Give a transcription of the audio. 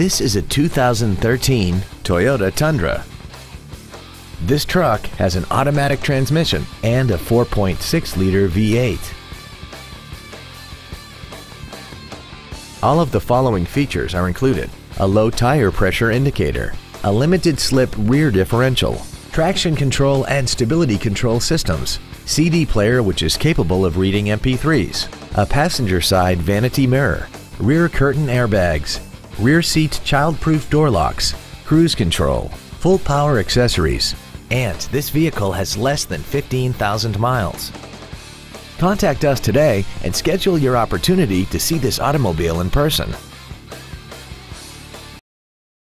This is a 2013 Toyota Tundra. This truck has an automatic transmission and a 4.6-liter V8. All of the following features are included. A low tire pressure indicator, a limited slip rear differential, traction control and stability control systems, CD player which is capable of reading MP3s, a passenger side vanity mirror, rear curtain airbags, rear seat child-proof door locks, cruise control, full power accessories, and this vehicle has less than 15,000 miles. Contact us today and schedule your opportunity to see this automobile in person.